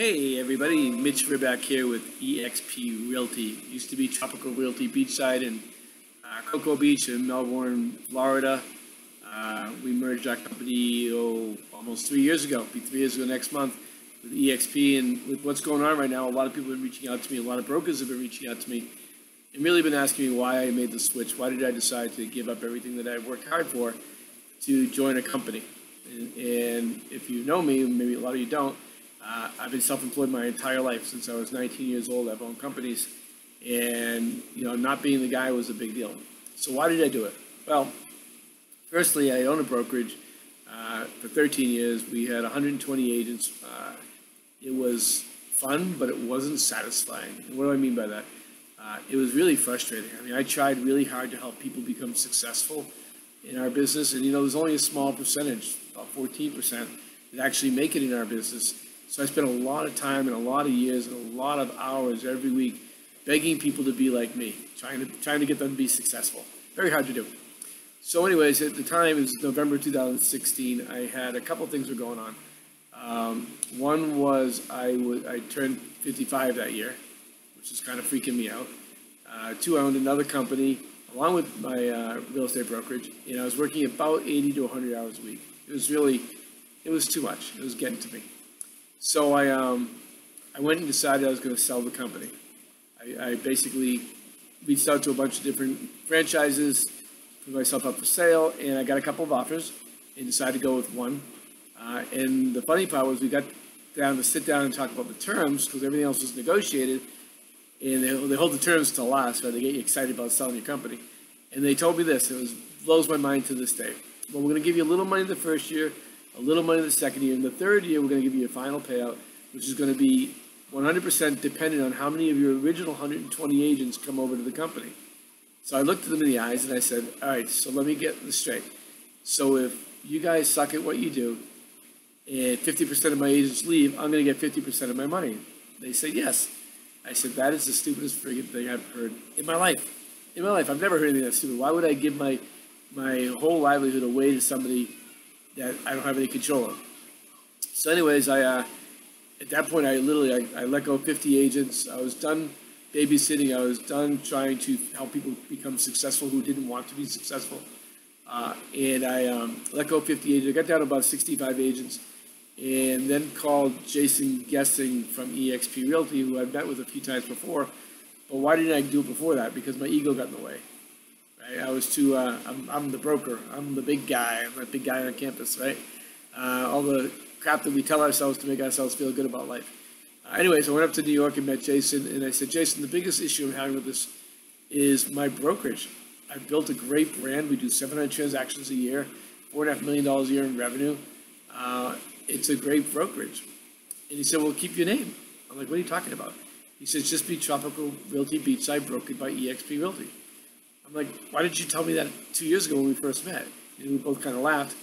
Hey everybody, Mitch Ribak here with eXp Realty. Used to be Tropical Realty Beachside in uh, Cocoa Beach in Melbourne, Florida. Uh, we merged our company oh, almost three years ago, be three years ago next month with eXp. And with what's going on right now, a lot of people have been reaching out to me, a lot of brokers have been reaching out to me and really been asking me why I made the switch. Why did I decide to give up everything that I worked hard for to join a company? And, and if you know me, maybe a lot of you don't, uh, I've been self-employed my entire life since I was 19 years old. I've owned companies, and you know, not being the guy was a big deal. So why did I do it? Well, firstly, I own a brokerage. Uh, for 13 years, we had 120 agents. Uh, it was fun, but it wasn't satisfying. And what do I mean by that? Uh, it was really frustrating. I mean, I tried really hard to help people become successful in our business, and you know, there's only a small percentage, about 14%, that actually make it in our business. So I spent a lot of time and a lot of years and a lot of hours every week begging people to be like me, trying to trying to get them to be successful. Very hard to do. So, anyways, at the time it was November 2016. I had a couple things were going on. Um, one was I I turned 55 that year, which is kind of freaking me out. Uh, two, I owned another company along with my uh, real estate brokerage, and I was working about 80 to 100 hours a week. It was really, it was too much. It was getting to me. So I, um, I went and decided I was going to sell the company. I, I basically reached out to a bunch of different franchises, put myself up for sale, and I got a couple of offers and decided to go with one. Uh, and the funny part was we got down to sit down and talk about the terms because everything else was negotiated. And they, they hold the terms to last, right? They get you excited about selling your company. And they told me this, it was blows my mind to this day. Well, we're going to give you a little money the first year, a little money the second year. In the third year, we're going to give you a final payout, which is going to be 100% dependent on how many of your original 120 agents come over to the company. So I looked at them in the eyes and I said, all right, so let me get this straight. So if you guys suck at what you do and 50% of my agents leave, I'm going to get 50% of my money. They said, yes. I said, that is the stupidest friggin' thing I've heard in my life. In my life, I've never heard anything that stupid. Why would I give my, my whole livelihood away to somebody that I don't have any control of. So, anyways, I uh, at that point I literally I, I let go 50 agents. I was done babysitting. I was done trying to help people become successful who didn't want to be successful. Uh, and I um, let go 50 agents. I got down to about 65 agents, and then called Jason Gesing from eXp Realty, who I've met with a few times before. But why didn't I do it before that? Because my ego got in the way. Right? I was too. Uh, I'm, I'm the broker. I'm the big guy. I'm the big guy on campus, right? Uh, all the crap that we tell ourselves to make ourselves feel good about life. Uh, anyways, I went up to New York and met Jason, and I said, Jason, the biggest issue I'm having with this is my brokerage. I've built a great brand. We do 700 transactions a year, four and a half million dollars a year in revenue. Uh, it's a great brokerage. And he said, well, keep your name. I'm like, what are you talking about? He says, just be Tropical Realty Beachside, brokered by eXp Realty. I'm like, why didn't you tell me that two years ago when we first met? And we both kind of laughed.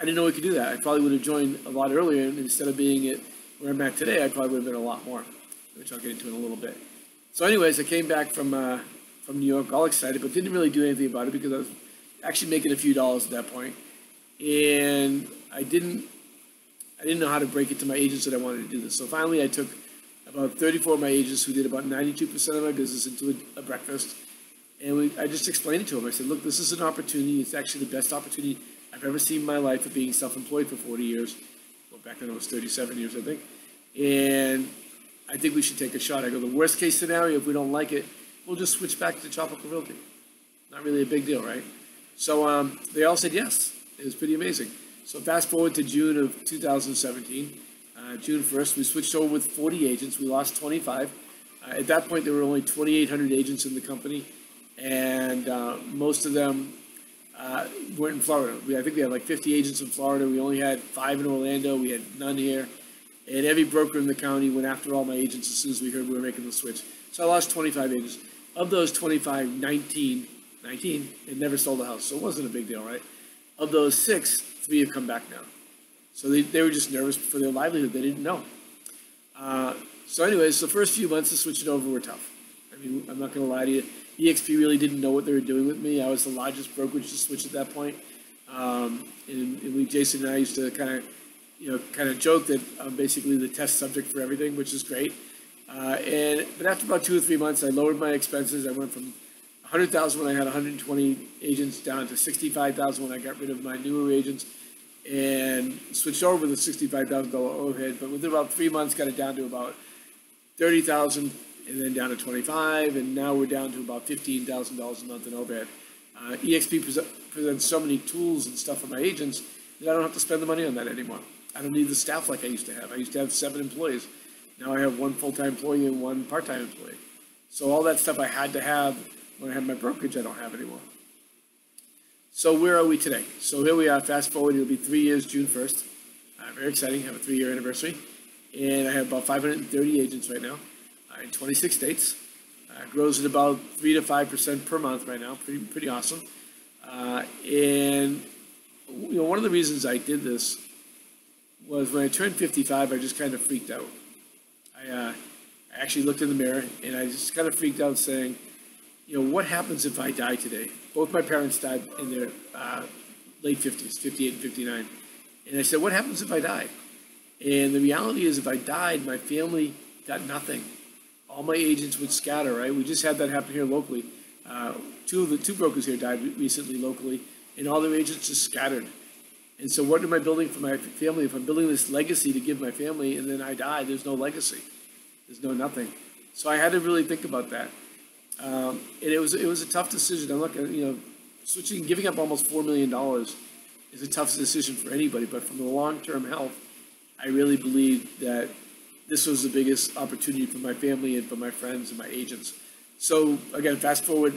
I didn't know we could do that. I probably would have joined a lot earlier, and instead of being at where I'm at today, I probably would have been a lot more, which I'll get into in a little bit. So, anyways, I came back from uh, from New York, all excited, but didn't really do anything about it because I was actually making a few dollars at that point, and I didn't I didn't know how to break it to my agents that I wanted to do this. So finally, I took about 34 of my agents who did about 92% of my business into a, a breakfast and we, I just explained it to him. I said, look, this is an opportunity. It's actually the best opportunity I've ever seen in my life of being self-employed for 40 years. Well, back then it was 37 years, I think. And I think we should take a shot. I go, the worst case scenario, if we don't like it, we'll just switch back to Tropical Realty. Not really a big deal, right? So um, they all said yes. It was pretty amazing. So fast forward to June of 2017. Uh, June 1st, we switched over with 40 agents. We lost 25. Uh, at that point, there were only 2,800 agents in the company and uh, most of them uh, weren't in Florida. We, I think we had like 50 agents in Florida. We only had five in Orlando. We had none here. And every broker in the county went after all my agents as soon as we heard we were making the switch. So I lost 25 agents. Of those 25, 19, 19 had never sold a house. So it wasn't a big deal, right? Of those six, three have come back now. So they, they were just nervous for their livelihood. They didn't know. Uh, so anyways, the first few months of switching over were tough. I mean, I'm not going to lie to you EXP really didn't know what they were doing with me. I was the largest brokerage to switch at that point. Um, and, and we, Jason and I used to kind of, you know, kind of joke that I'm basically the test subject for everything, which is great. Uh, and but after about two or three months, I lowered my expenses. I went from 100,000 when I had 120 agents down to 65,000 when I got rid of my newer agents and switched over with a $65,000 overhead. But within about three months, got it down to about 30,000 and then down to 25, and now we're down to about $15,000 a month in overhead. Uh, EXP pres- presents so many tools and stuff for my agents that I don't have to spend the money on that anymore. I don't need the staff like I used to have. I used to have seven employees. Now I have one full-time employee and one part-time employee. So all that stuff I had to have when I had my brokerage, I don't have anymore. So where are we today? So here we are, fast forward, it'll be three years, June first. Uh, very exciting, have a three-year anniversary. And I have about five hundred and thirty agents right now, in twenty-six states. Uh, grows at about three to five percent per month right now, pretty, pretty awesome. Uh, and, you know, one of the reasons I did this was when I turned fifty-five, I just kind of freaked out. I, uh, I actually looked in the mirror and I just kind of freaked out saying, you know, what happens if I die today? Both my parents died in their uh, late 50s, 58 and 59. And I said, what happens if I die? And the reality is, if I died, my family got nothing. All my agents would scatter, right? We just had that happen here locally. Uh, two of the two brokers here died recently locally, and all their agents just scattered. And so, what am I building for my family? If I'm building this legacy to give my family, and then I die, there's no legacy. There's no nothing. So I had to really think about that. Um, and it was it was a tough decision. I'm gonna, you know, switching, giving up almost four million dollars is a tough decision for anybody. But from the long term health, I really believe that this was the biggest opportunity for my family and for my friends and my agents. So again, fast forward,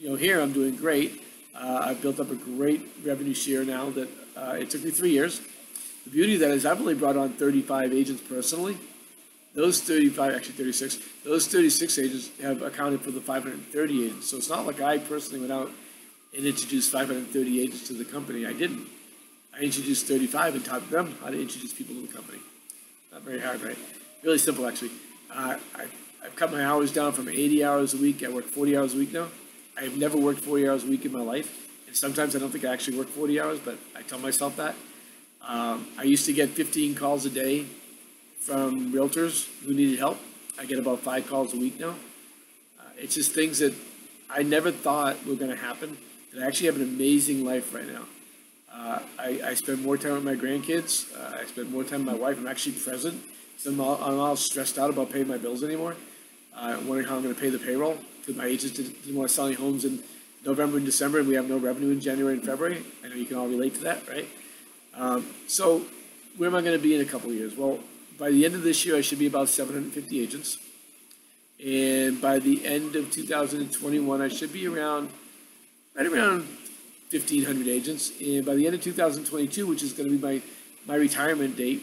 you know, here I'm doing great. Uh, I've built up a great revenue share now that uh, it took me three years. The beauty of that is I've only brought on 35 agents personally. Those 35, actually 36, those 36 agents have accounted for the 530 agents. So it's not like I personally went out and introduced 530 agents to the company. I didn't. I introduced 35 and taught them how to introduce people to the company. Not very hard, right? Really simple, actually. Uh, I, I've cut my hours down from 80 hours a week. I work 40 hours a week now. I have never worked 40 hours a week in my life. And sometimes I don't think I actually work 40 hours, but I tell myself that. Um, I used to get 15 calls a day from realtors who needed help. I get about five calls a week now. Uh, it's just things that I never thought were going to happen. And I actually have an amazing life right now. Uh, I, I spend more time with my grandkids. Uh, I spend more time with my wife. I'm actually present. So I'm all stressed out about paying my bills anymore. Uh, wondering how I'm going to pay the payroll because my agents didn't, didn't want to sell any homes in November and December, and we have no revenue in January and February. I know you can all relate to that, right? Um, so where am I going to be in a couple of years? Well, by the end of this year, I should be about 750 agents. And by the end of 2021, I should be around, right around 1,500 agents. And by the end of 2022, which is going to be my, my retirement date,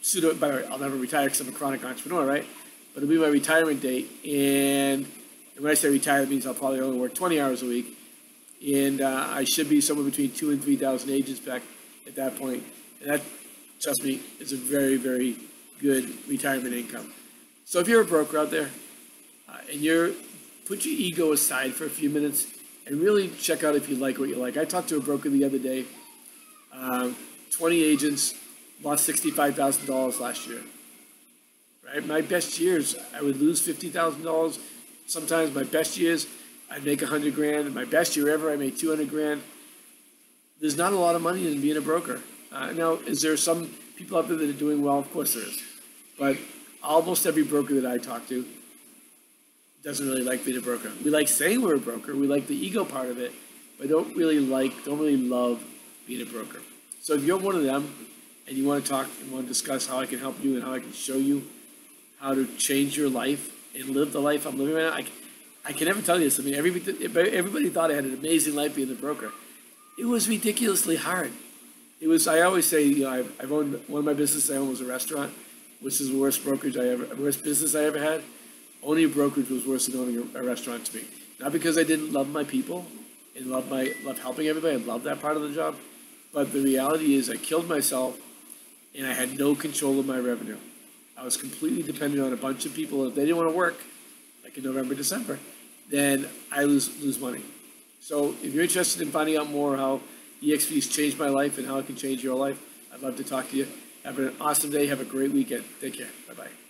pseudo, by the way, I'll never retire because I'm a chronic entrepreneur, right? But it'll be my retirement date. And, and when I say retire, that means I'll probably only work 20 hours a week. And uh, I should be somewhere between two and 3,000 agents back at that point. And that, trust me, is a very, very good retirement income. So if you're a broker out there uh, and you're, put your ego aside for a few minutes and really check out if you like what you like. I talked to a broker the other day. Um, 20 agents lost $65,000 last year. Right? My best years, I would lose $50,000. Sometimes my best years, I'd make 100 grand. My best year ever, I made 200 grand. There's not a lot of money in being a broker. Uh, now, is there some people out there that are doing well? Of course there is. But almost every broker that I talk to doesn't really like being a broker. We like saying we're a broker. We like the ego part of it, but don't really like, don't really love being a broker. So if you're one of them and you want to talk and want to discuss how I can help you and how I can show you how to change your life and live the life I'm living right now, I, I can never tell you this. I mean, everybody, everybody thought I had an amazing life being a broker. It was ridiculously hard. It was, I always say, you know, I've, I've owned, one of my businesses I owned was a restaurant, which is the worst brokerage I ever, worst business I ever had owning a brokerage was worse than owning a, restaurant to me. Not because I didn't love my people and love my love helping everybody. I love that part of the job. But the reality is I killed myself and I had no control of my revenue. I was completely dependent on a bunch of people. If they didn't want to work, like in November, December, then I lose lose money. So if you're interested in finding out more how EXP has changed my life and how it can change your life, I'd love to talk to you. Have an awesome day. Have a great weekend. Take care. Bye-bye.